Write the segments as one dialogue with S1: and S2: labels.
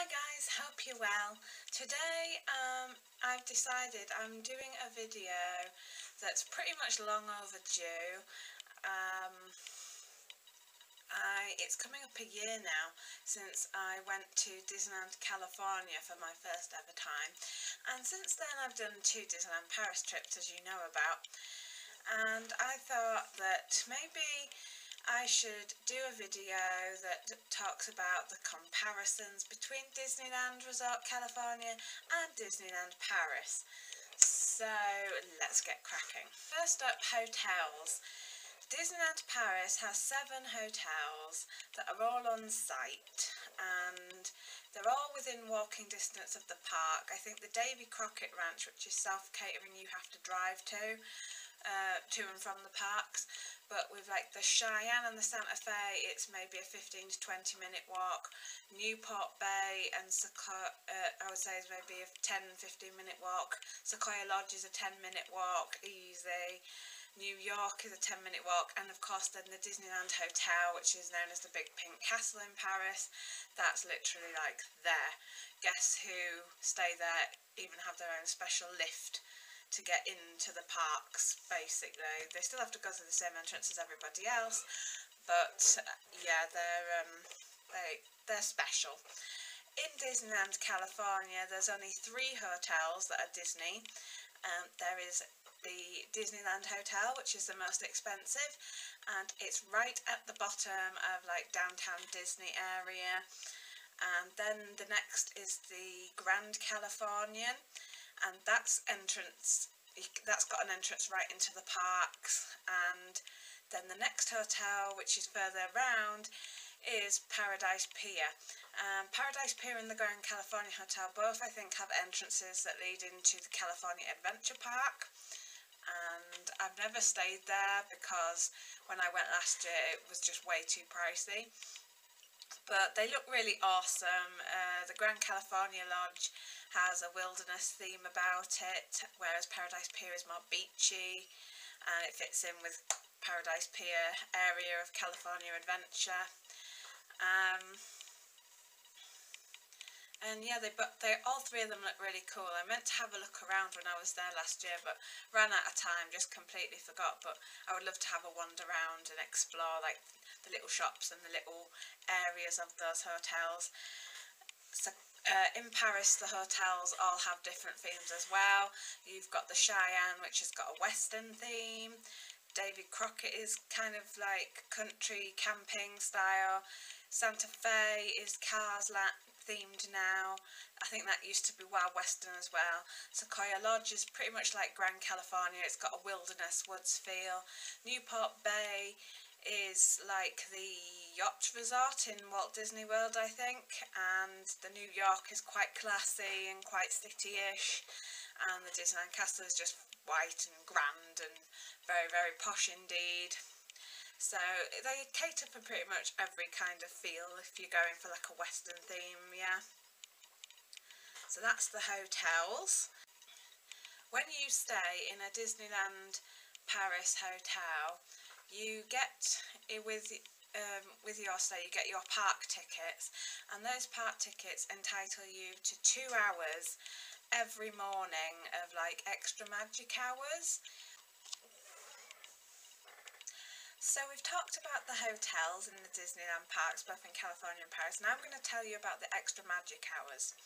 S1: Hi guys, hope you're well. Today um, I've decided I'm doing a video that's pretty much long overdue. Um, I, it's coming up a year now since I went to Disneyland California for my first ever time and since then I've done two Disneyland Paris trips as you know about and I thought that maybe I should do a video that talks about the comparisons between Disneyland Resort California and Disneyland Paris. So let's get cracking. First up, hotels. Disneyland Paris has seven hotels that are all on site and they're all within walking distance of the park. I think the Davy Crockett Ranch, which is self-catering, you have to drive to uh, to and from the parks. But with like the Cheyenne and the Santa Fe, it's maybe a 15 to 20 minute walk. Newport Bay and Sequoia, uh, I would say is maybe a 10 15 minute walk. Sequoia Lodge is a 10 minute walk, easy. New York is a 10 minute walk, and of course, then the Disneyland Hotel, which is known as the Big Pink Castle in Paris, that's literally like there. guests who stay there, even have their own special lift to get into the parks basically. They still have to go through the same entrance as everybody else, but uh, yeah, they're um, they they're special. In Disneyland California, there's only three hotels that are Disney. Um, there is the Disneyland Hotel, which is the most expensive, and it's right at the bottom of like downtown Disney area. And then the next is the Grand Californian, and that's entrance that's got an entrance right into the parks and then the next hotel which is further around is Paradise Pier. Um, Paradise Pier and the Grand California Hotel both I think have entrances that lead into the California Adventure Park and I've never stayed there because when I went last year it was just way too pricey but they look really awesome. Uh, the Grand California Lodge has a wilderness theme about it, whereas Paradise Pier is more beachy and it fits in with Paradise Pier area of California Adventure. Um, and yeah, they but they all three of them look really cool. I meant to have a look around when I was there last year, but ran out of time, just completely forgot. But I would love to have a wander around and explore like the little shops and the little areas of those hotels. So uh, in Paris, the hotels all have different themes as well. You've got the Cheyenne, which has got a western theme. David Crockett is kind of like country camping style. Santa Fe is Cars themed now. I think that used to be Wild Western as well. Sequoia Lodge is pretty much like Grand California. It's got a wilderness woods feel. Newport Bay is like the yacht resort in Walt Disney World, I think. And the New York is quite classy and quite city-ish. And the Disneyland Castle is just white and grand and very, very posh indeed. So they cater for pretty much every kind of feel if you're going for like a western theme, yeah. So that's the hotels. When you stay in a Disneyland Paris hotel, you get with um, with your stay, you get your park tickets, and those park tickets entitle you to two hours every morning of like extra magic hours. So we've talked about the hotels in the Disneyland parks, both in California and Paris. Now I'm going to tell you about the extra magic hours.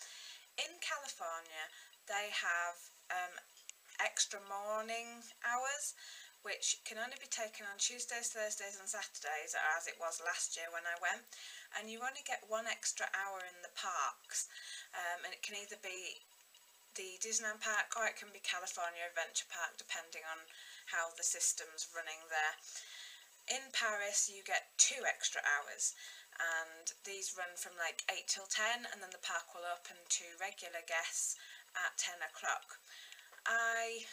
S1: In California, they have um, extra morning hours, which can only be taken on Tuesdays, Thursdays and Saturdays, as it was last year when I went. And you only get one extra hour in the parks. Um, and it can either be the Disneyland Park or it can be California Adventure Park, depending on how the system's running there. In Paris you get two extra hours and these run from like 8 till 10 and then the park will open to regular guests at 10 o'clock. I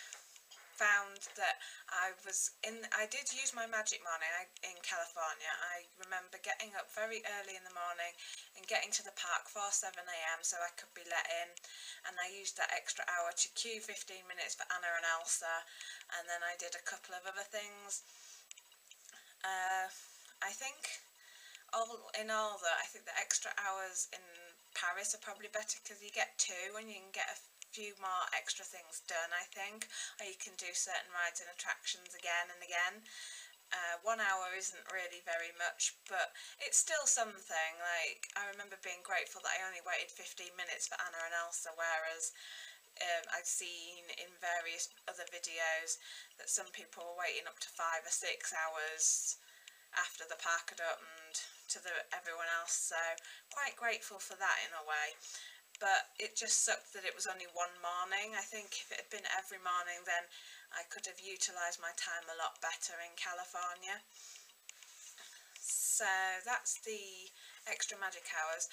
S1: found that I was in, I did use my magic morning in California. I remember getting up very early in the morning and getting to the park for 7am so I could be let in and I used that extra hour to queue 15 minutes for Anna and Elsa and then I did a couple of other things uh, I think all in all though, I think the extra hours in Paris are probably better because you get two and you can get a few more extra things done I think. Or you can do certain rides and attractions again and again. Uh, one hour isn't really very much but it's still something like I remember being grateful that I only waited 15 minutes for Anna and Elsa whereas um, I've seen in various other videos that some people were waiting up to five or six hours after the park had opened to the everyone else so quite grateful for that in a way but it just sucked that it was only one morning. I think if it had been every morning then I could have utilised my time a lot better in California. So that's the extra magic hours.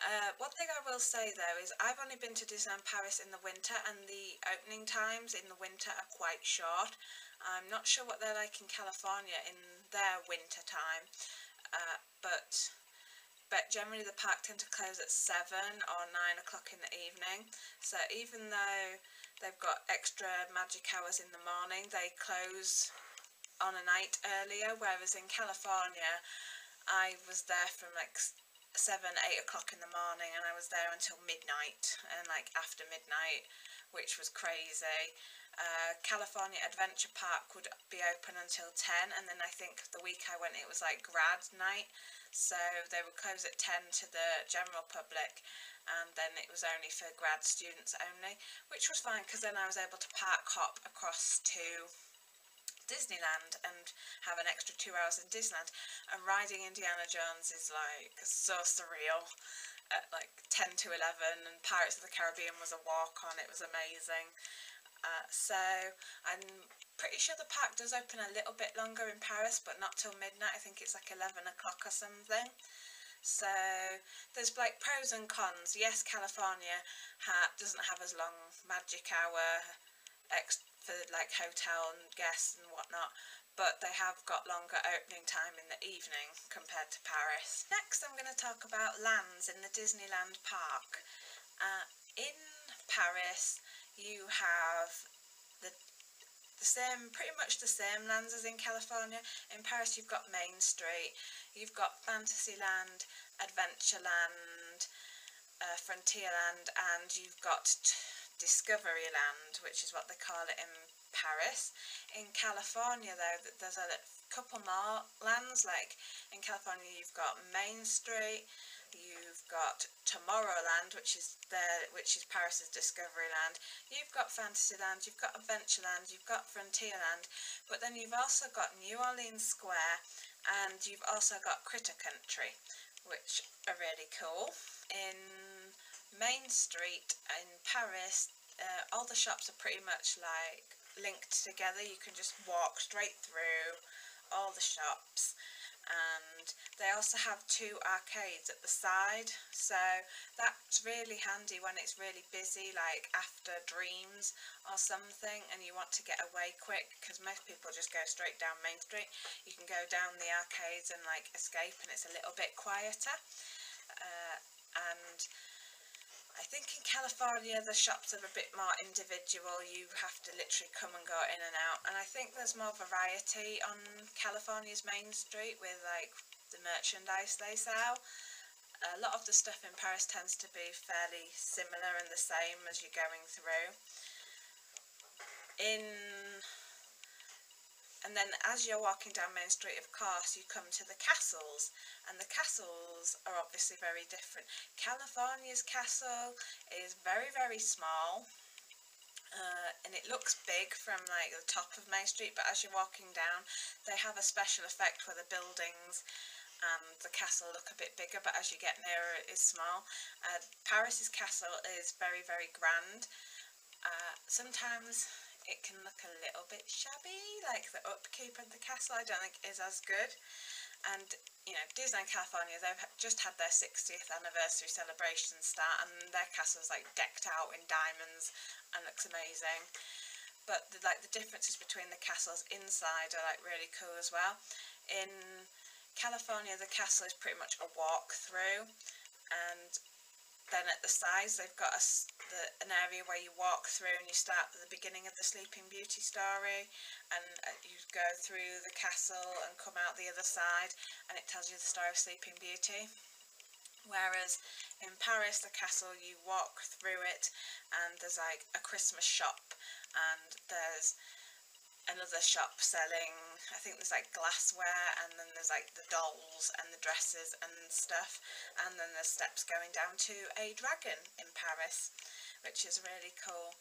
S1: Uh, one thing I will say though is I've only been to Disneyland Paris in the winter and the opening times in the winter are quite short. I'm not sure what they're like in California in their winter time, uh, but but generally the park tend to close at 7 or 9 o'clock in the evening so even though they've got extra magic hours in the morning they close on a night earlier whereas in California I was there from like 7 8 o'clock in the morning and I was there until midnight and like after midnight which was crazy. Uh, California Adventure Park would be open until 10 and then I think the week I went it was like grad night. So they would close at 10 to the general public and then it was only for grad students only which was fine because then I was able to park hop across to Disneyland and have an extra two hours in Disneyland and riding Indiana Jones is like so surreal at like 10 to 11 and Pirates of the Caribbean was a walk on it was amazing uh, so I'm pretty sure the park does open a little bit longer in Paris, but not till midnight. I think it's like 11 o'clock or something. So there's like pros and cons. Yes, California ha doesn't have as long magic hour for like hotel and guests and whatnot, but they have got longer opening time in the evening compared to Paris. Next I'm going to talk about lands in the Disneyland park. Uh, in Paris you have the the same, pretty much the same lands as in California. In Paris you've got Main Street, you've got Fantasyland, Adventureland, uh, Frontierland and you've got Discoveryland, which is what they call it in Paris. In California though, there's a couple more lands, like in California you've got Main Street, you've got Tomorrowland, which is there, which is Paris's Discoveryland. You've got Fantasyland, you've got Adventureland, you've got Frontierland, but then you've also got New Orleans Square, and you've also got Critter Country, which are really cool. In Main Street in Paris, uh, all the shops are pretty much like linked together. You can just walk straight through all the shops. And they also have two arcades at the side. So that's really handy when it's really busy like after dreams or something and you want to get away quick because most people just go straight down Main Street. You can go down the arcades and like escape and it's a little bit quieter. Uh, and I think in California the shops are a bit more individual, you have to literally come and go in and out and I think there's more variety on California's main street with like the merchandise they sell. A lot of the stuff in Paris tends to be fairly similar and the same as you're going through. In and then as you're walking down Main Street, of course, you come to the castles. And the castles are obviously very different. California's castle is very, very small. Uh, and it looks big from like the top of Main Street, but as you're walking down, they have a special effect where the buildings and the castle look a bit bigger, but as you get nearer, it is small. Uh, Paris's castle is very, very grand. Uh, sometimes it can look a little bit shabby, like the upkeep of the castle I don't think is as good. And, you know, Disneyland California, they've just had their 60th anniversary celebration start and their castle's like decked out in diamonds and looks amazing. But the, like the differences between the castles inside are like really cool as well. In California, the castle is pretty much a walk through and then at the sides they've got a, the, an area where you walk through and you start at the beginning of the Sleeping Beauty story and uh, you go through the castle and come out the other side and it tells you the story of Sleeping Beauty. Whereas in Paris, the castle, you walk through it and there's like a Christmas shop and there's another shop selling, I think there's like glassware and then there's like the dolls and the dresses and stuff. And then there's steps going down to a dragon in Paris, which is really cool.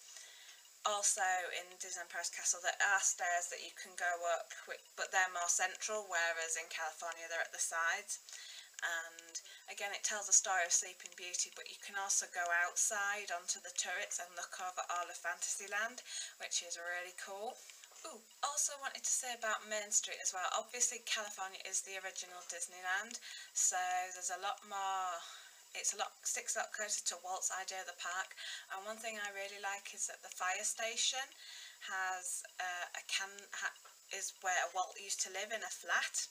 S1: Also in Disneyland Paris Castle there are stairs that you can go up, but they're more central, whereas in California they're at the sides and again it tells a story of Sleeping Beauty but you can also go outside onto the turrets and look over all of Fantasyland which is really cool. Ooh, also wanted to say about Main Street as well, obviously California is the original Disneyland so there's a lot more it's a lot sticks a lot closer to Walt's idea of the park. And one thing I really like is that the fire station has uh, a can ha, is where Walt used to live in a flat.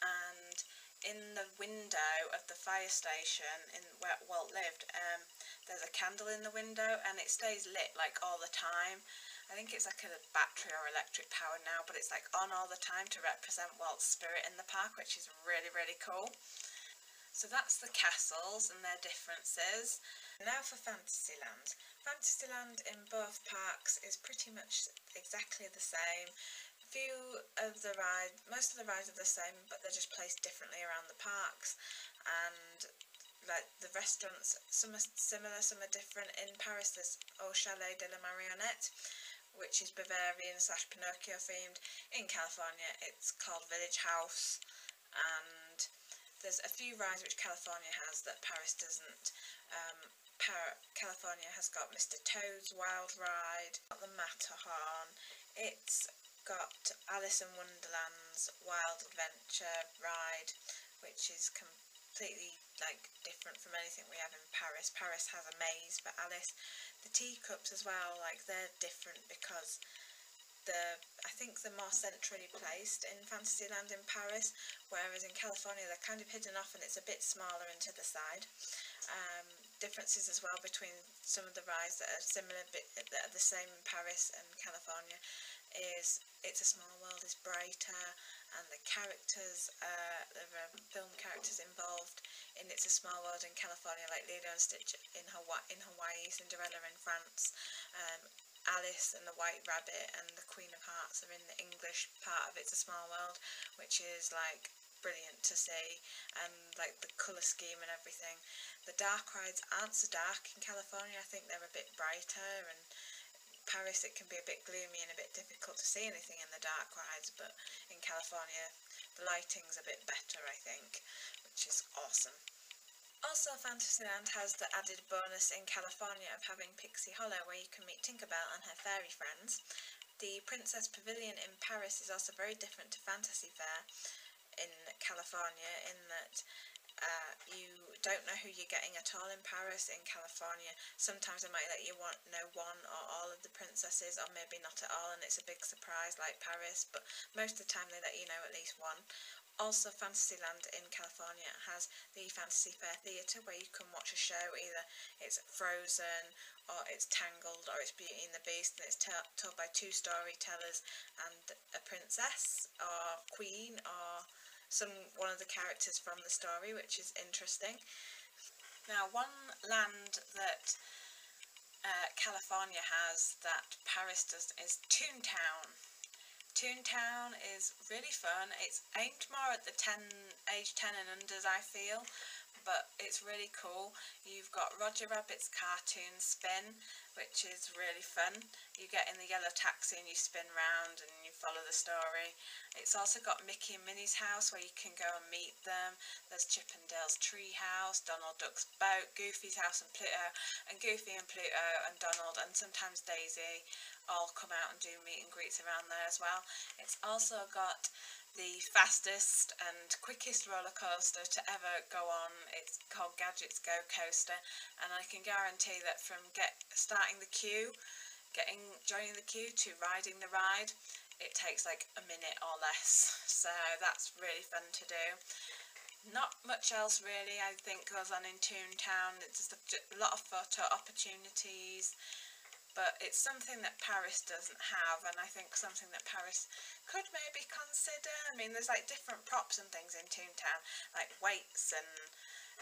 S1: And in the window of the fire station in where Walt lived, um, there's a candle in the window and it stays lit like all the time. I think it's like a battery or electric power now, but it's like on all the time to represent Walt's spirit in the park, which is really, really cool. So that's the castles and their differences. Now for Fantasyland. Fantasyland in both parks is pretty much exactly the same few of the rides, most of the rides are the same, but they're just placed differently around the parks. And like the restaurants, some are similar, some are different. In Paris, there's Au Chalet de la Marionnette, which is Bavarian slash Pinocchio themed. In California, it's called Village Haus, and there's a few rides which California has that Paris doesn't. Um, California has got Mr. Toad's Wild Ride, got the Matterhorn. It's got Alice in Wonderland's Wild Adventure ride, which is completely like different from anything we have in Paris. Paris has a maze, but Alice, the teacups as well, like they're different because the I think they're more centrally placed in Fantasyland in Paris, whereas in California they're kind of hidden off and it's a bit smaller into the side. Um, differences as well between some of the rides that are similar, but that are the same in Paris and California is It's a Small World is brighter and the characters, uh, the um, film characters involved in It's a Small World in California like Lilo and Stitch in Hawaii, in Hawaii Cinderella in France, um, Alice and the White Rabbit and the Queen of Hearts are in the English part of It's a Small World which is like brilliant to see and like the colour scheme and everything. The dark rides aren't so dark in California, I think they're a bit brighter and Paris it can be a bit gloomy and a bit difficult to see anything in the dark rides but in California the lighting's a bit better I think which is awesome. Also Fantasyland has the added bonus in California of having Pixie Hollow where you can meet Tinkerbell and her fairy friends. The Princess Pavilion in Paris is also very different to Fantasy Fair in California in that uh, you don't know who you're getting at all in Paris, in California. Sometimes they might let you want know one or all of the princesses, or maybe not at all, and it's a big surprise like Paris, but most of the time they let you know at least one. Also, Fantasyland in California has the Fantasy Fair Theatre where you can watch a show, either it's Frozen, or it's Tangled, or it's Beauty and the Beast, and it's told by two storytellers and a princess, or queen, or some one of the characters from the story, which is interesting. Now, one land that uh, California has that Paris does is Toontown. Toontown is really fun. It's aimed more at the 10, age 10 and unders, I feel, but it's really cool. You've got Roger Rabbit's cartoon spin, which is really fun. You get in the yellow taxi and you spin round and follow the story. It's also got Mickey and Minnie's house where you can go and meet them. There's Chip and Dale's tree house, Donald Duck's boat, Goofy's house and Pluto, and Goofy and Pluto and Donald and sometimes Daisy all come out and do meet and greets around there as well. It's also got the fastest and quickest roller coaster to ever go on. It's called Gadgets Go Coaster and I can guarantee that from get starting the queue, getting joining the queue to riding the ride, it takes like a minute or less. So that's really fun to do. Not much else really I think goes on in Toontown. It's just a lot of photo opportunities but it's something that Paris doesn't have and I think something that Paris could maybe consider. I mean there's like different props and things in Toontown like weights and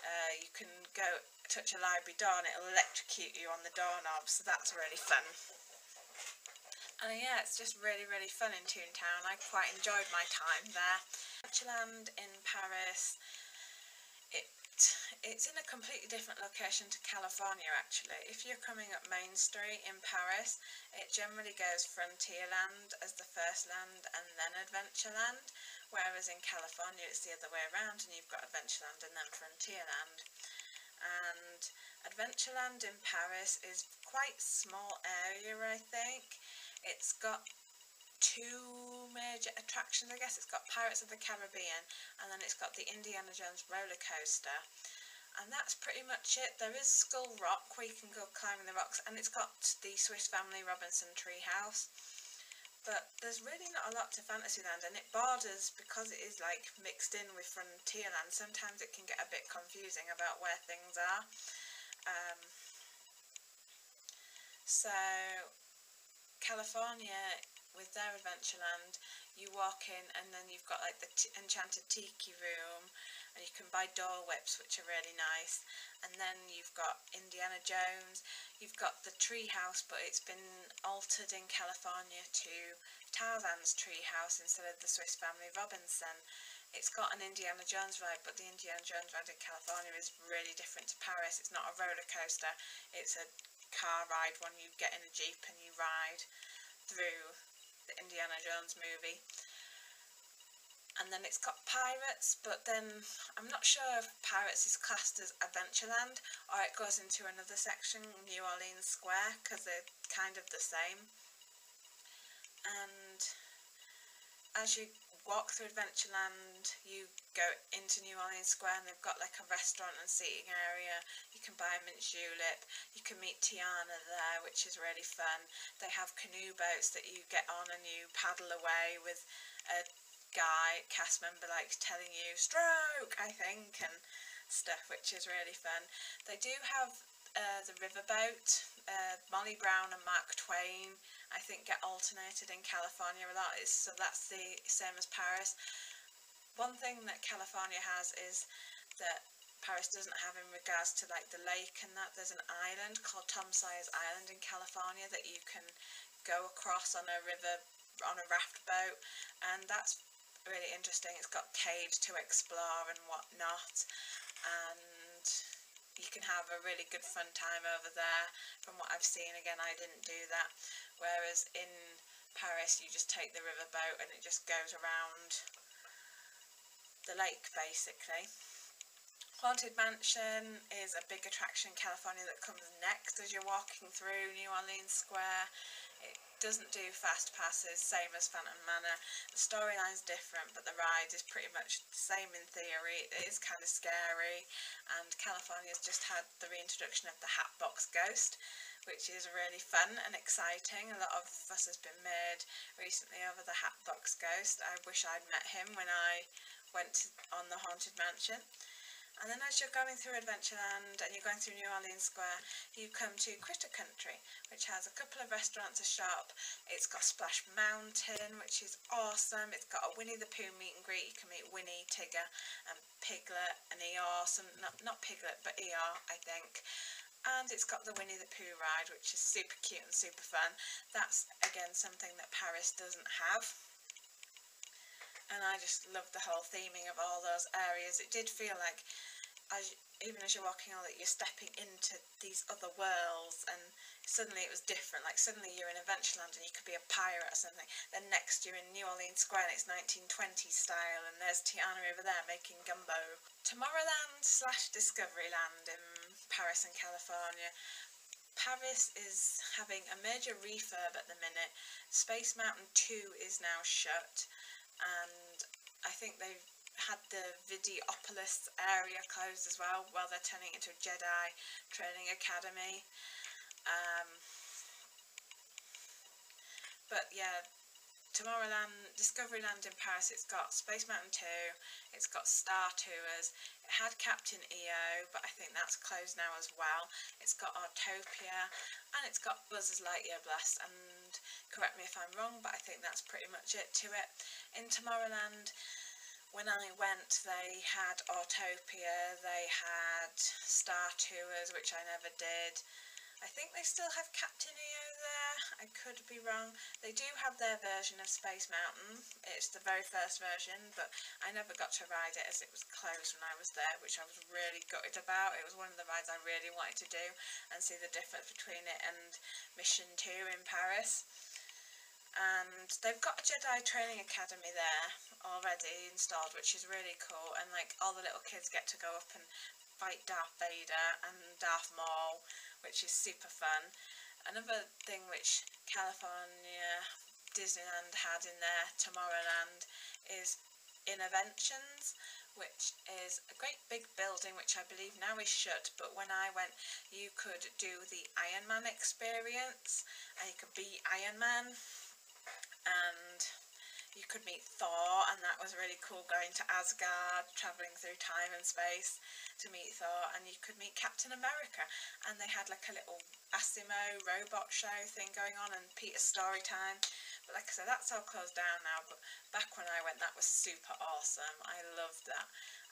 S1: Uh, you can go touch a library door and it'll electrocute you on the doorknob, so that's really fun. And yeah, it's just really, really fun in Toontown. I quite enjoyed my time there. Adventureland in Paris, it it's in a completely different location to California actually. If you're coming up Main Street in Paris, it generally goes Frontierland as the first land and then Adventureland, whereas in California it's the other way around and you've got Adventureland and then Frontierland. And Adventureland in Paris is quite small area I think. It's got two major attractions I guess. It's got Pirates of the Caribbean and then it's got the Indiana Jones roller coaster and that's pretty much it. There is Skull Rock where you can go climbing the rocks and it's got the Swiss Family Robinson treehouse. But there's really not a lot to Fantasyland and it borders, because it is like mixed in with Frontierland, sometimes it can get a bit confusing about where things are. Um, so California with their Adventureland, you walk in and then you've got like the enchanted tiki room and you can buy Dole Whips which are really nice. And then you've got Indiana Jones you've got the treehouse but it's been altered in California to Tarzan's treehouse instead of the Swiss Family Robinson. It's got an Indiana Jones ride but the Indiana Jones ride in California is really different to Paris. It's not a roller coaster. It's a car ride when you get in a jeep and you ride through the Indiana Jones movie and then it's got Pirates, but then I'm not sure if Pirates is classed as Adventureland or it goes into another section, New Orleans Square, because they're kind of the same. And as you walk through Adventureland, you go into New Orleans Square and they've got like a restaurant and seating area. You can buy a mint julep. You can meet Tiana there, which is really fun. They have canoe boats that you get on and you paddle away with a guy, cast member, like telling you stroke, I think, and stuff, which is really fun. They do have uh, the riverboat. Uh, Molly Brown and Mark Twain, I think, get alternated in California a lot. It's, so that's the same as Paris. One thing that California has is that Paris doesn't have in regards to like the lake and that. There's an island called Tom Sawyer's Island in California that you can go across on a river on a raft boat and that's really interesting. It's got caves to explore and whatnot, and you can have a really good fun time over there. From what I've seen, again, I didn't do that. Whereas in Paris, you just take the river boat and it just goes around the lake, basically. Haunted Mansion is a big attraction in California that comes next as you're walking through New Orleans Square. Doesn't do fast passes, same as Phantom Manor. The storyline's different, but the ride is pretty much the same in theory. It is kind of scary, and California's just had the reintroduction of the Hatbox Ghost, which is really fun and exciting. A lot of fuss has been made recently over the Hatbox Ghost. I wish I'd met him when I went on the Haunted Mansion. And then as you're going through Adventureland and you're going through New Orleans Square, you come to Critter Country, which has a couple of restaurants, a shop. It's got Splash Mountain, which is awesome. It's got a Winnie the Pooh meet and greet. You can meet Winnie, Tigger and Piglet and Eeyore. Some, not, not Piglet, but Eeyore, I think and it's got the Winnie the Pooh ride which is super cute and super fun. That's again something that Paris doesn't have and I just loved the whole theming of all those areas. It did feel like as even as you're walking on it, you're stepping into these other worlds, and suddenly it was different. Like suddenly you're in Adventureland and you could be a pirate or something. Then next you're in New Orleans Square and it's 1920s style, and there's Tiana over there making gumbo. Tomorrowland slash Discoveryland in Paris and California. Paris is having a major refurb at the minute. Space Mountain 2 is now shut, and I think they've had the Videopolis area closed as well while they're turning into a Jedi training academy. Um, but yeah, Tomorrowland, Discoveryland in Paris, it's got Space Mountain 2, it's got Star Tours, it had Captain EO, but I think that's closed now as well. It's got Autopia, and it's got Buzz's Lightyear Blast, and correct me if I'm wrong, but I think that's pretty much it to it. In Tomorrowland, when I went, they had Autopia, they had Star Tours, which I never did. I think they still have Captain I could be wrong. They do have their version of Space Mountain, it's the very first version, but I never got to ride it as it was closed when I was there, which I was really gutted about. It was one of the rides I really wanted to do and see the difference between it and Mission 2 in Paris. And they've got a Jedi Training Academy there already installed, which is really cool, and like all the little kids get to go up and fight Darth Vader and Darth Maul which is super fun. Another thing which California Disneyland had in their Tomorrowland is Innoventions, which is a great big building which I believe now is shut, but when I went you could do the Iron Man experience and you could be Iron Man and you could meet Thor and that was really cool going to Asgard, travelling through time and space to meet Thor and you could meet Captain America. And they had like a little Asimo robot show thing going on and Peter's story time. But like I said that's all closed down now but back when I went that was super awesome. I loved that.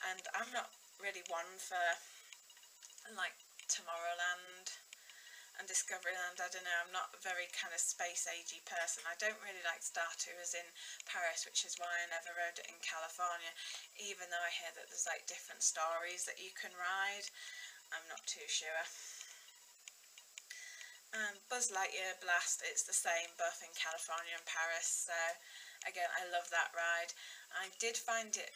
S1: And I'm not really one for like Tomorrowland and Discoveryland, I don't know, I'm not a very kind of space agey person. I don't really like Star Tours in Paris, which is why I never rode it in California, even though I hear that there's like different stories that you can ride. I'm not too sure. Um, Buzz Lightyear Blast, it's the same both in California and Paris, so again, I love that ride. I did find it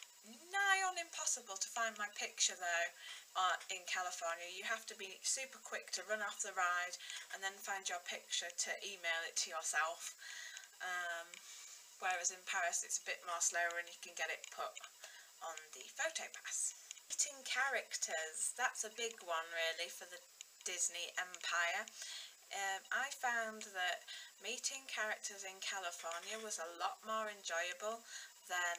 S1: nigh on impossible to find my picture though uh, in California. You have to be super quick to run off the ride and then find your picture to email it to yourself. Um, whereas in Paris it's a bit more slower and you can get it put on the photo pass. Meeting characters, that's a big one really for the Disney Empire. Um, I found that meeting characters in California was a lot more enjoyable than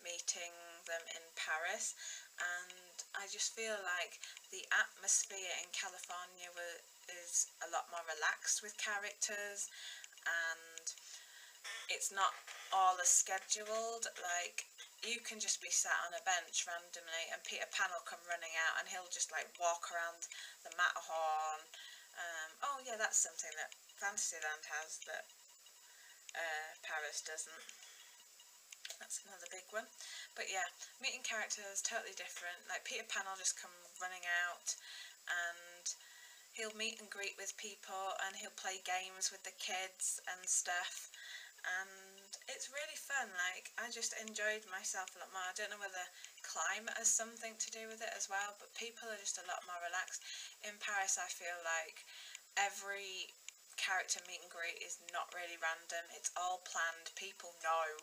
S1: meeting them in Paris. And I just feel like the atmosphere in California is a lot more relaxed with characters. And it's not all as scheduled. Like you can just be sat on a bench randomly and Peter Pan will come running out and he'll just like walk around the Matterhorn um, oh yeah that's something that Fantasyland has that uh, Paris doesn't that's another big one. But yeah, meeting characters totally different. Like Peter Pan will just come running out and he'll meet and greet with people and he'll play games with the kids and stuff and it's really fun like I just enjoyed myself a lot more. I don't know whether climate has something to do with it as well but people are just a lot more relaxed. In Paris I feel like every character meet and greet is not really random. It's all planned. People know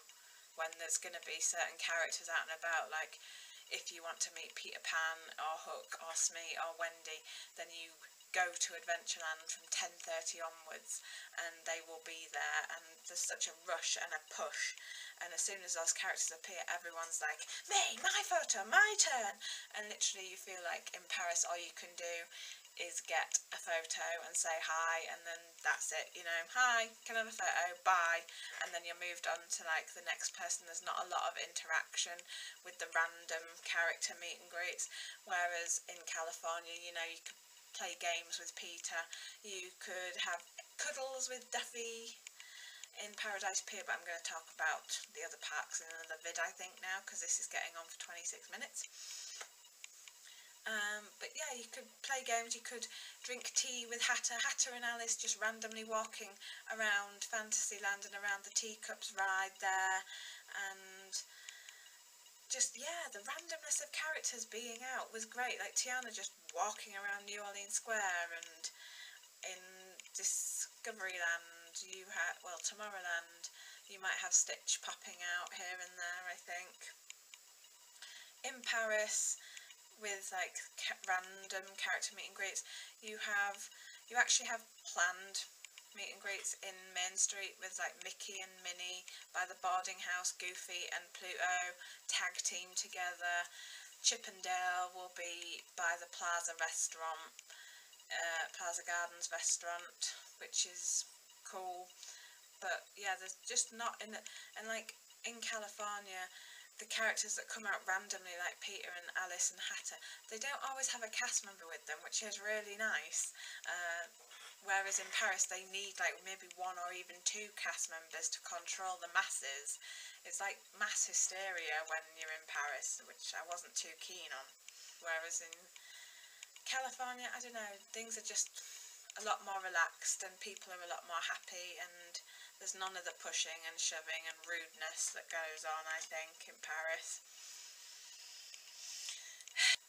S1: when there's going to be certain characters out and about. Like if you want to meet Peter Pan or Hook or Smee or Wendy then you go to Adventureland from 10.30 onwards and they will be there and there's such a rush and a push and as soon as those characters appear everyone's like me, my photo, my turn! And literally you feel like in Paris all you can do is get a photo and say hi and then that's it you know? Hi can I have a photo? Bye! And then you're moved on to like the next person. There's not a lot of interaction with the random character meet and greets whereas in California you know you could play games with Peter. You could have cuddles with Duffy in Paradise Pier but I'm going to talk about the other parks in another vid I think now because this is getting on for 26 minutes. Um, but yeah, you could play games, you could drink tea with Hatter, Hatter and Alice just randomly walking around Fantasyland and around the teacups ride there and just yeah the randomness of characters being out was great like Tiana just walking around New Orleans Square and in Discoveryland you had well Tomorrowland you might have Stitch popping out here and there I think in Paris with like random character meet and greets. You have, you actually have planned meet and greets in Main Street with like Mickey and Minnie by the boarding house, Goofy and Pluto tag team together. Chip 'n' Dale will be by the Plaza restaurant, uh, Plaza Gardens restaurant, which is cool. But yeah, there's just not in the, and like in California, the characters that come out randomly, like Peter and Alice and Hatter, they don't always have a cast member with them, which is really nice. Uh, whereas in Paris, they need like maybe one or even two cast members to control the masses. It's like mass hysteria when you're in Paris, which I wasn't too keen on. Whereas in California, I don't know, things are just a lot more relaxed and people are a lot more happy and there's none of the pushing and shoving and rudeness that goes on, I think, in Paris.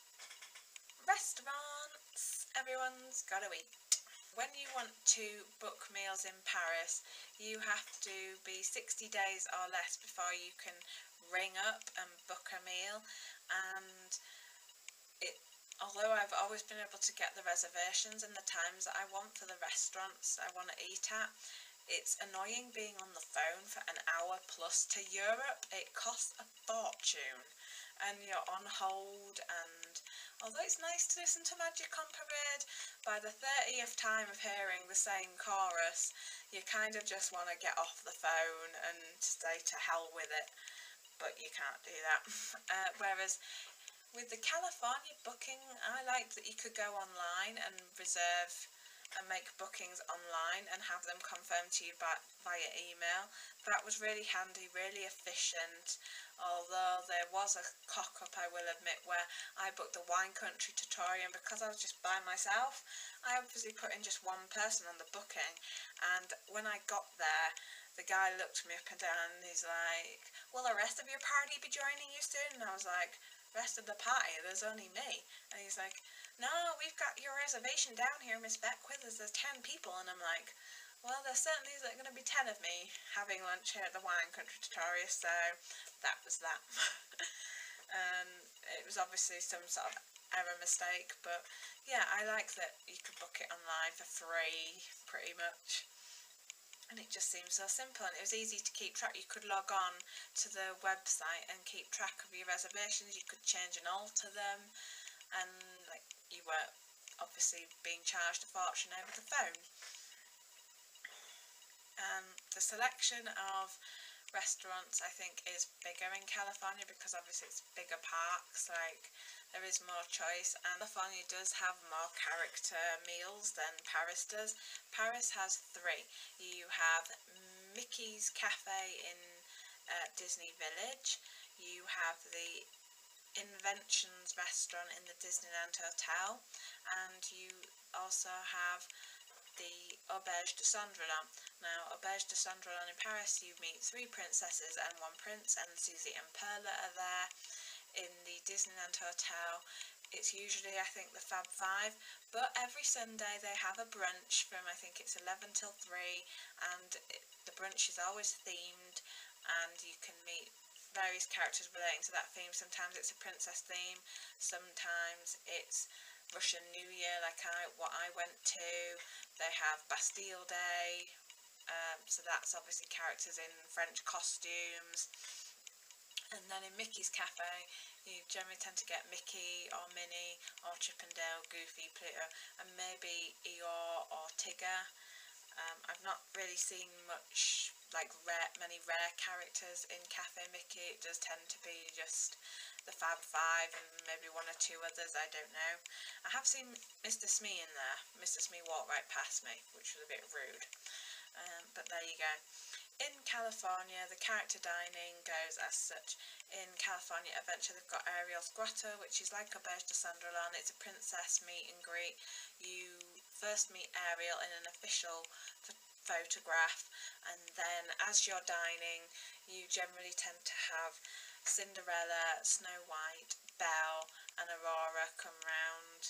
S1: Restaurants. Everyone's got to eat. When you want to book meals in Paris, you have to be 60 days or less before you can ring up and book a meal. And it although I've always been able to get the reservations and the times that I want for the restaurants I want to eat at, it's annoying being on the phone for an hour plus. To Europe, it costs a fortune and you're on hold and although it's nice to listen to Magic on Parade, by the 30th time of hearing the same chorus, you kind of just want to get off the phone and say to hell with it, but you can't do that. Uh, whereas with the California booking, I like that you could go online and reserve and make bookings online and have them confirmed to you by, via email. That was really handy, really efficient, although there was a cock-up, I will admit, where I booked the Wine Country Trattoria because I was just by myself. I obviously put in just one person on the booking, and when I got there, the guy looked me up and down and he's like, will the rest of your party be joining you soon? And I was like, rest of the party, there's only me. And he's like, no, we've got your reservation down here, Miss Beckwith, there's 10 people. And I'm like, well, there certainly isn't going to be 10 of me having lunch here at the Wine Country Trattoria, so that was that. and um, it was obviously some sort of error mistake, but yeah, I like that you could book it online for free, pretty much. And it just seems so simple and it was easy to keep track. You could log on to the website and keep track of your reservations. You could change and alter them and like you were obviously being charged a fortune over the phone. Um, the selection of restaurants I think is bigger in California because obviously it's bigger parks like there is more choice and California does have more character meals than Paris does. Paris has three. You have Mickey's Cafe in uh, Disney Village, you have the Inventions restaurant in the Disneyland Hotel and you also have the Auberge de Cendrillon. Now, Auberge de Cendrillon in Paris, you meet three princesses and one prince, and Susie and Perla are there. In the Disneyland Hotel, it's usually, I think, the Fab Five, but every Sunday they have a brunch from, I think it's 11 till 3, and it, the brunch is always themed, and you can meet various characters relating to that theme. Sometimes it's a princess theme, sometimes it's Russian New Year like I what I went to. They have Bastille Day, um, so that's obviously characters in French costumes. And then in Mickey's Cafe, you generally tend to get Mickey or Minnie or Chip 'n' Dale, Goofy, Pluto, and maybe Eeyore or Tigger. Um, I've not really seen much like rare, many rare characters in Cafe Mickey. It does tend to be just the Fab Five and maybe one or two others, I don't know. I have seen Mr. Smee in there. Mr. Smee walked right past me, which was a bit rude. Um, but there you go. In California, the character dining goes as such. In California Adventure, they've got Ariel's Grotto, which is like a Auberge de Cendrillon. It's a princess meet and greet. You first meet Ariel in an official photograph and then as you're dining you generally tend to have Cinderella, Snow White, Belle and Aurora come round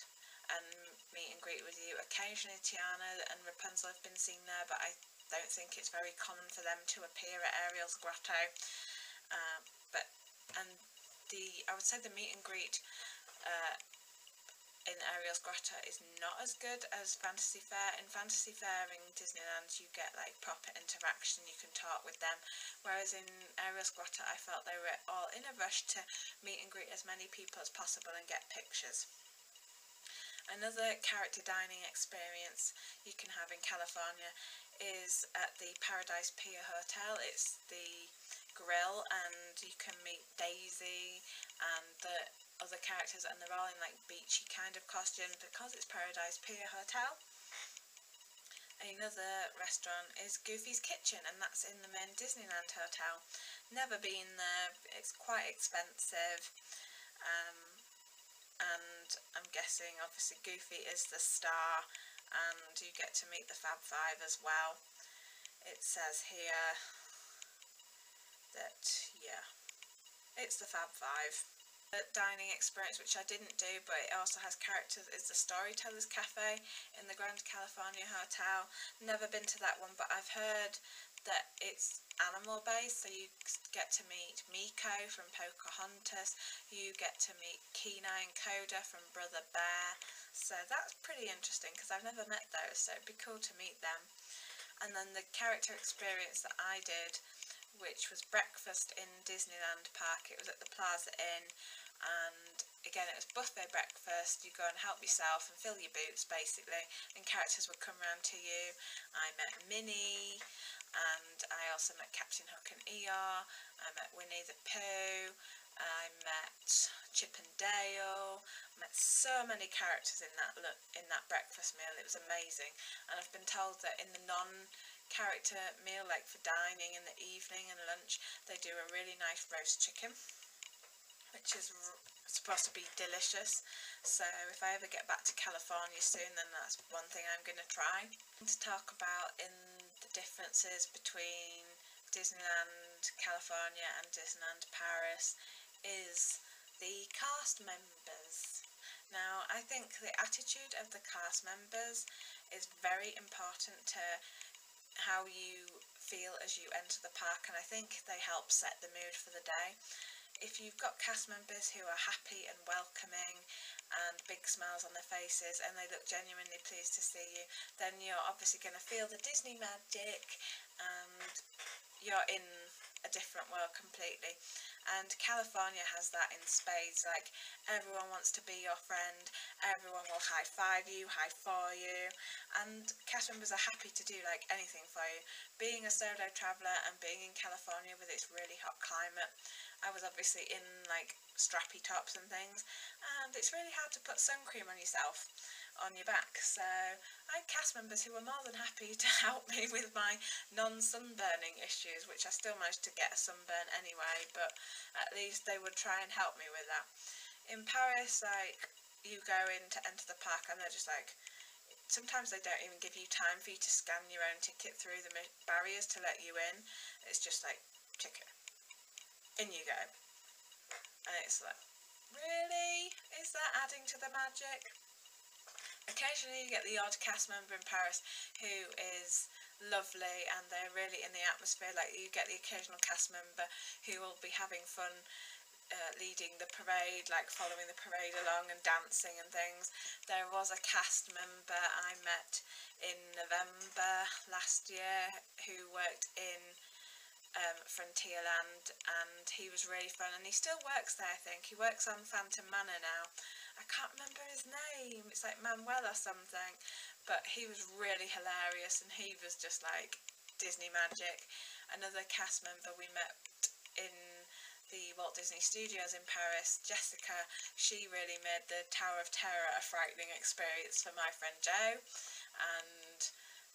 S1: and meet and greet with you. Occasionally Tiana and Rapunzel have been seen there but I don't think it's very common for them to appear at Ariel's Grotto. Uh, but and the I would say the meet and greet uh, in Ariel's Grotto is not as good as Fantasy Fair. In Fantasy Fair in Disneyland you get like proper interaction, you can talk with them, whereas in Ariel's Grotto I felt they were all in a rush to meet and greet as many people as possible and get pictures. Another character dining experience you can have in California is at the Paradise Pier Hotel. It's the grill and you can meet Daisy and the other characters and they're all in like beachy kind of costumes because it's Paradise Pier Hotel. Another restaurant is Goofy's Kitchen and that's in the main Disneyland hotel. Never been there, it's quite expensive. Um, and I'm guessing obviously Goofy is the star and you get to meet the Fab Five as well. It says here that, yeah, it's the Fab Five. Dining experience, which I didn't do, but it also has characters, is the Storytellers Cafe in the Grand California Hotel. Never been to that one, but I've heard that it's animal based, so you get to meet Meeko from Pocahontas, you get to meet Kenai and Koda from Brother Bear, so that's pretty interesting because I've never met those, so it'd be cool to meet them. And then the character experience that I did, which was breakfast in Disneyland Park, it was at the Plaza Inn, and again it was buffet breakfast, you go and help yourself and fill your boots basically, and characters would come round to you. I met Minnie, and I also met Captain Hook and Eeyore, I met Winnie the Pooh, I met Chip and Dale, met so many characters in that look, in that breakfast meal, it was amazing, and I've been told that in the non character meal, like for dining in the evening and lunch, they do a really nice roast chicken, which is supposed to be delicious. So if I ever get back to California soon, then that's one thing I'm going to try. To talk about in the differences between Disneyland California and Disneyland Paris is the cast members. Now, I think the attitude of the cast members is very important to how you feel as you enter the park, and I think they help set the mood for the day. If you've got cast members who are happy and welcoming and big smiles on their faces and they look genuinely pleased to see you, then you're obviously going to feel the Disney magic and you're in a different world completely. And California has that in spades, like everyone wants to be your friend, everyone will high five you, high for you, and cast members are happy to do like anything for you. Being a solo traveller and being in California with its really hot climate, I was obviously in like strappy tops and things, and it's really hard to put sun cream on yourself on your back. So I had cast members who were more than happy to help me with my non-sunburning issues, which I still managed to get a sunburn anyway, but at least they would try and help me with that. In Paris, like, you go in to enter the park and they're just like, sometimes they don't even give you time for you to scan your own ticket through the barriers to let you in. It's just like, ticket. In you go. And it's like, really? Is that adding to the magic? Occasionally you get the odd cast member in Paris who is lovely and they're really in the atmosphere like you get the occasional cast member who will be having fun uh, leading the parade like following the parade along and dancing and things. There was a cast member I met in November last year who worked in um, Frontierland and he was really fun and he still works there I think. He works on Phantom Manor now can't remember his name. It's like Manuel or something. But he was really hilarious and he was just like Disney magic. Another cast member we met in the Walt Disney Studios in Paris, Jessica, she really made the Tower of Terror a frightening experience for my friend Joe. And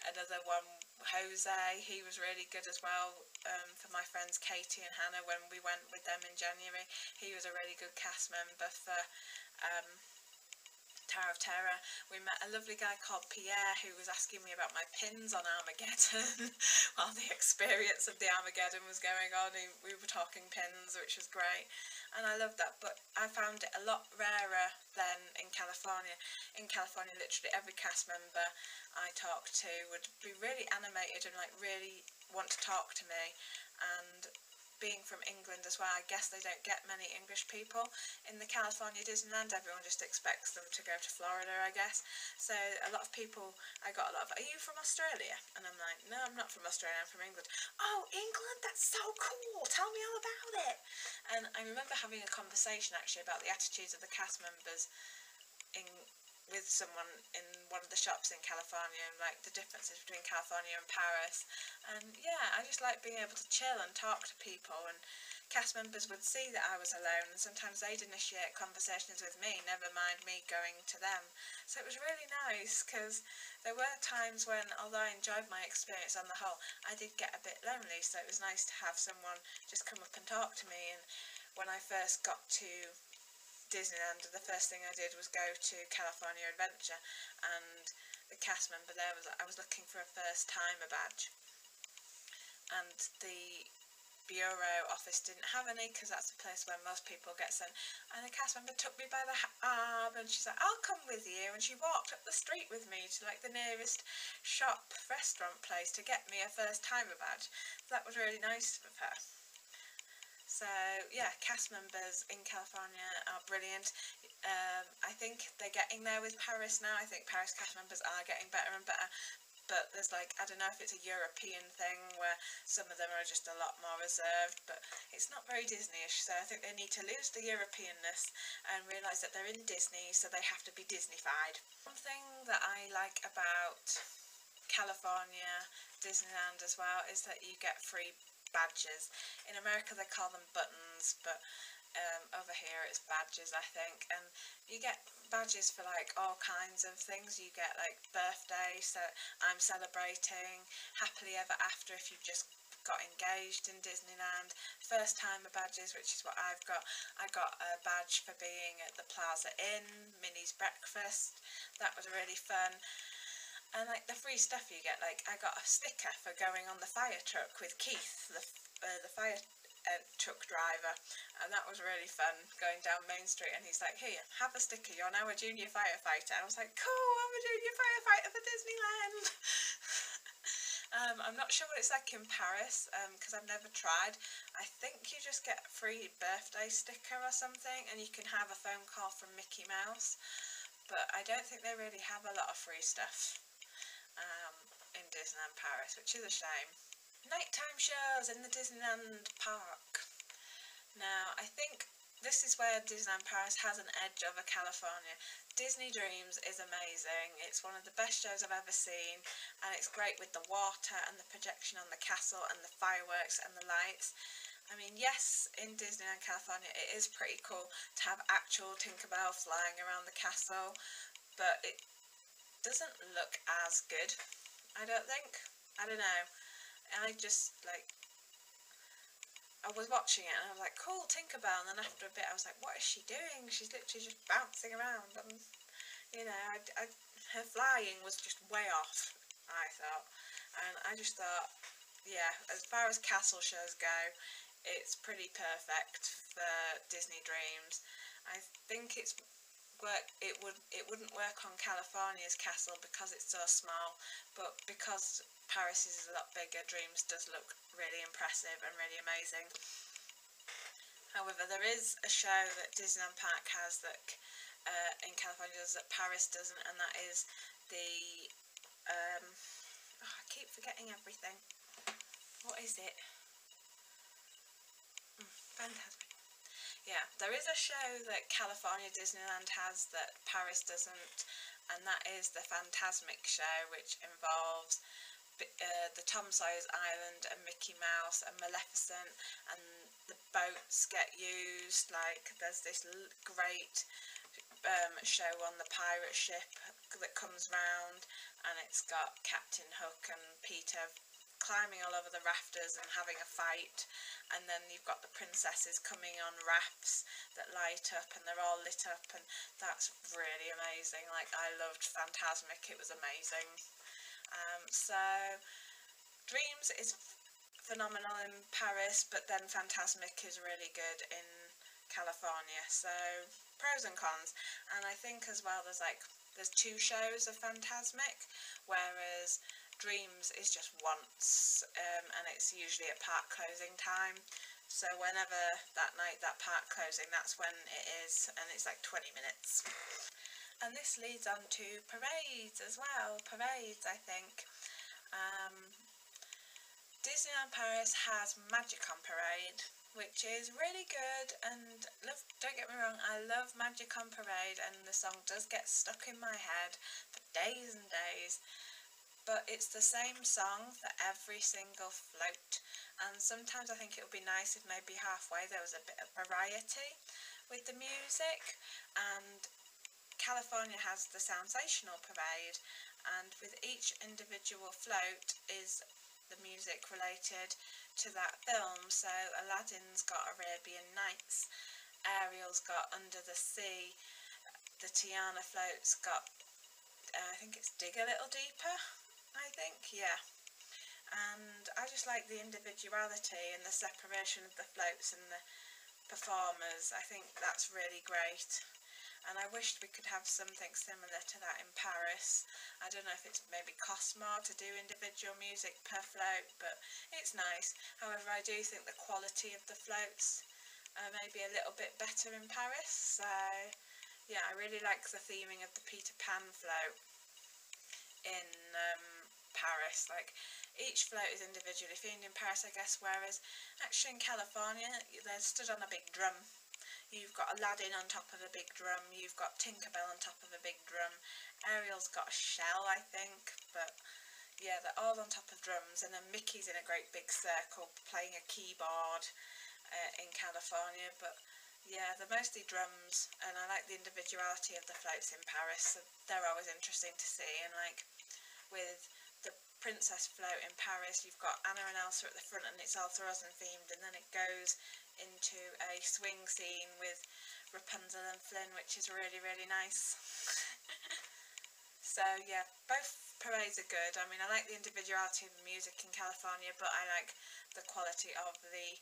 S1: another one, Jose, he was really good as well um, for my friends Katie and Hannah when we went with them in January. He was a really good cast member for um, Tower of Terror. We met a lovely guy called Pierre who was asking me about my pins on Armageddon while the experience of the Armageddon was going on. We were talking pins, which was great. And I loved that, but I found it a lot rarer than in California. In California, literally every cast member I talked to would be really animated and like really want to talk to me. As well, I guess they don't get many English people. In the California Disneyland, everyone just expects them to go to Florida, I guess. So a lot of people, I got a lot of, are you from Australia? And I'm like, no, I'm not from Australia, I'm from England. Oh, England, that's so cool, tell me all about it. And I remember having a conversation actually about the attitudes of the cast members in with someone in one of the shops in California and like the differences between California and Paris. And yeah, I just like being able to chill and talk to people and cast members would see that I was alone and sometimes they'd initiate conversations with me, never mind me going to them. So it was really nice because there were times when, although I enjoyed my experience on the whole, I did get a bit lonely. So it was nice to have someone just come up and talk to me. And when I first got to Disneyland, the first thing I did was go to California Adventure and the cast member there was I was looking for a first timer badge and the bureau office didn't have any because that's the place where most people get sent. And the cast member took me by the arm and she's like, I'll come with you. And she walked up the street with me to like the nearest shop, restaurant place to get me a first timer badge. That was really nice of her. So yeah, cast members in California are brilliant. Um, I think they're getting there with Paris now. I think Paris cast members are getting better and better but there's like I don't know if it's a European thing where some of them are just a lot more reserved but it's not very Disneyish so I think they need to lose the Europeanness and realise that they're in Disney so they have to be Disneyfied. One thing that I like about California Disneyland as well is that you get free badges. In America they call them buttons but um, over here it's badges I think and you get badges for like all kinds of things. You get like birthday so I'm celebrating happily ever after if you've just got engaged in Disneyland. First timer badges which is what I've got. I got a badge for being at the Plaza Inn Minnie's breakfast. That was really fun. And like the free stuff you get like I got a sticker for going on the fire truck with Keith the, uh, the fire a truck driver and that was really fun going down Main Street and he's like here have a sticker you're now a junior firefighter. I was like cool I'm a junior firefighter for Disneyland. Um, I'm not sure what it's like in Paris because um, I've never tried. I think you just get a free birthday sticker or something and you can have a phone call from Mickey Mouse but I don't think they really have a lot of free stuff um, in Disneyland Paris which is a shame Nighttime shows in the Disneyland park. Now, I think this is where Disneyland Paris has an edge over California. Disney Dreams is amazing. It's one of the best shows I've ever seen and it's great with the water and the projection on the castle and the fireworks and the lights. I mean, yes, in Disneyland California it is pretty cool to have actual Tinkerbell flying around the castle, but it doesn't look as good, I don't think. I don't know. I just like I was watching it and I was like, cool, Tinkerbell. And then after a bit, I was like, what is she doing? She's literally just bouncing around. And, you know, I, I, her flying was just way off, I thought. And I just thought, yeah, as far as castle shows go, it's pretty perfect for Disney Dreams. I think it's work it would it wouldn't work on California's castle because it's so small but because Paris is a lot bigger Dreams does look really impressive and really amazing. However there is a show that Disneyland Park has that uh, in California does that Paris doesn't and that is the um, oh, I keep forgetting everything. What is it? Mm, Fantasmic. Yeah, there is a show that California Disneyland has that Paris doesn't, and that is the Fantasmic show, which involves uh, the Tom Sawyer's Island and Mickey Mouse and Maleficent, and the boats get used. Like, there's this great um, show on the pirate ship that comes round, and it's got Captain Hook and Peter climbing all over the rafters and having a fight. And then you've got the princesses coming on rafts that light up and they're all lit up and that's really amazing. Like I loved Fantasmic. It was amazing um, so Dreams is phenomenal in Paris but then Fantasmic is really good in California. So pros and cons. And I think as well there's like there's two shows of Fantasmic whereas Dreams is just once um, and it's usually at park closing time. So whenever that night that park closing that's when it is and it's like 20 minutes and this leads on to parades as well parades I think. Um, Disneyland Paris has Magic on Parade which is really good and love don't get me wrong I love Magic on Parade and the song does get stuck in my head for days and days. But it's the same song for every single float. And sometimes I think it would be nice if maybe halfway there was a bit of variety with the music. And California has the Soundsational Parade and with each individual float is the music related to that film. So Aladdin's got Arabian Nights, Ariel's got Under the Sea, the Tiana float's got, uh, I think it's Dig a Little Deeper, I think, yeah. And I just like the individuality and the separation of the floats and the performers. I think that's really great and I wished we could have something similar to that in Paris. I don't know if it's maybe cost more to do individual music per float, but it's nice. However, I do think the quality of the floats are maybe a little bit better in Paris, so yeah, I really like the theming of the Peter Pan float in um, Paris. Like, each float is individually themed in Paris, I guess, whereas actually in California, they're stood on a big drum You've got Aladdin on top of a big drum. You've got Tinkerbell on top of a big drum. Ariel's got a shell, I think, but yeah, they're all on top of drums. And then Mickey's in a great big circle playing a keyboard uh, in California. But yeah, they're mostly drums, and I like the individuality of the floats in Paris. So they're always interesting to see. And like with the princess float in Paris, you've got Anna and Elsa at the front, and it's all Frozen themed, and then it goes into a swing scene with Rapunzel and Flynn, which is really, really nice. so yeah, both parades are good. I mean, I like the individuality of the music in California, but I like the quality of the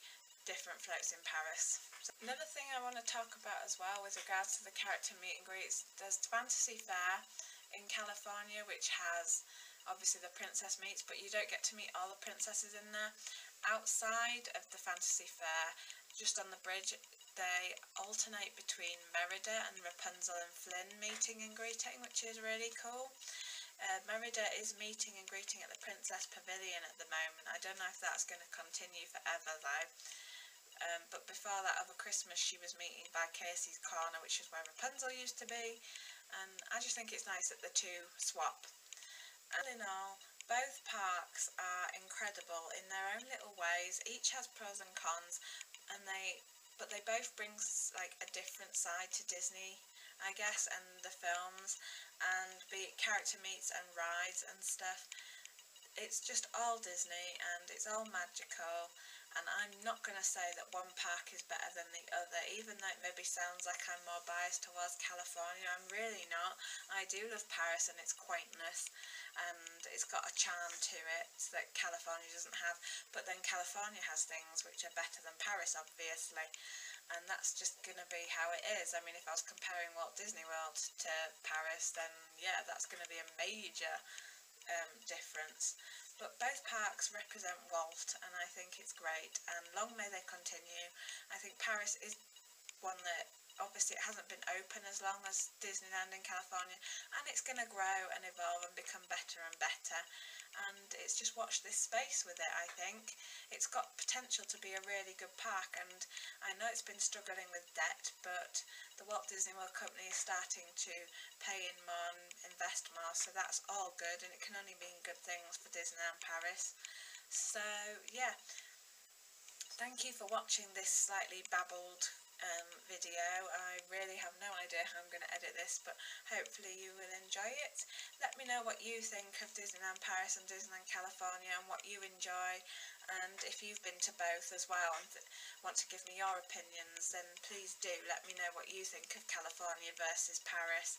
S1: different floats in Paris. So another thing I want to talk about as well with regards to the character meet and greets, there's Fantasy Fair in California, which has obviously the princess meets, but you don't get to meet all the princesses in there. Outside of the Fantasy Fair, just on the bridge, they alternate between Merida and Rapunzel and Flynn meeting and greeting, which is really cool. Uh, Merida is meeting and greeting at the Princess Pavilion at the moment. I don't know if that's going to continue forever though. Um, but before that, over Christmas, she was meeting by Casey's Corner, which is where Rapunzel used to be. And I just think it's nice that the two swap. All in all, both parks are incredible in their own little ways. Each has pros and cons, and they but they both bring like a different side to Disney I guess and the films and it character meets and rides and stuff. It's just all Disney and it's all magical I'm not going to say that one park is better than the other even though it maybe sounds like I'm more biased towards California I'm really not I do love Paris and its quaintness and it's got a charm to it that California doesn't have but then California has things which are better than Paris obviously and that's just going to be how it is. I mean if I was comparing Walt Disney World to Paris then yeah that's going to be a major um, difference but both parks represent Walt and I think it's great and long may they continue. I think Paris is one that obviously it hasn't been open as long as Disneyland in California and it's going to grow and evolve and become better and better. And it's just watch this space with it I think. It's got potential to be a really good park and I know it's been struggling with debt but the Walt Disney World Company is starting to pay in more and invest more so that's all good and it can only mean good things for Disneyland Paris. So yeah. Thank you for watching this slightly babbled um, video. I really have no idea how I'm going to edit this, but hopefully you will enjoy it. Let me know what you think of Disneyland Paris and Disneyland California and what you enjoy. And if you've been to both as well and want to give me your opinions, then please do let me know what you think of California versus Paris.